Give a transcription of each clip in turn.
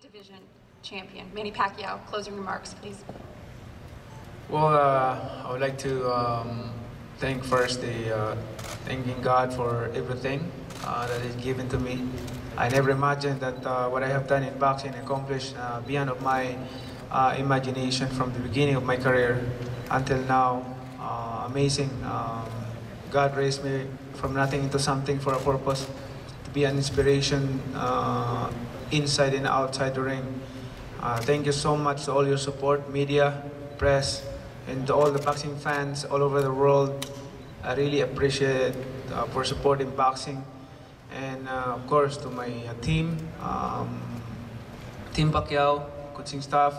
division champion, Manny Pacquiao. Closing remarks, please. Well, uh, I would like to um, thank first the uh, thanking God for everything uh, that He's given to me. I never imagined that uh, what I have done in boxing accomplished uh, beyond of my uh, imagination from the beginning of my career until now. Uh, amazing. Um, God raised me from nothing into something for a purpose, to be an inspiration inside and outside the ring. Uh, thank you so much to all your support, media, press, and all the boxing fans all over the world. I really appreciate uh, for supporting boxing, and uh, of course to my uh, team, um, Team Pacquiao, coaching staff,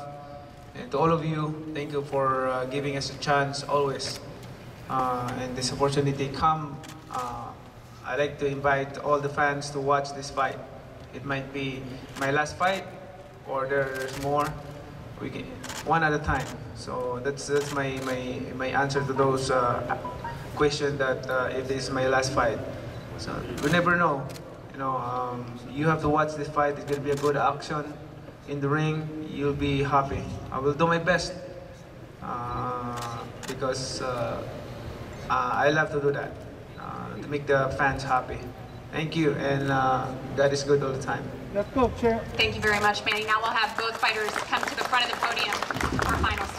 and to all of you. Thank you for uh, giving us a chance always, uh, and this opportunity come. Uh, I like to invite all the fans to watch this fight. It might be my last fight, or there's more. We can, one at a time. So that's that's my my, my answer to those uh, questions that uh, if this is my last fight. So we never know. You know, um, you have to watch this fight. It's gonna be a good action in the ring. You'll be happy. I will do my best uh, because uh, uh, I love to do that uh, to make the fans happy. Thank you, and uh, God is good all the time. Let's go, Chair. Thank you very much, Manny. Now we'll have both fighters come to the front of the podium.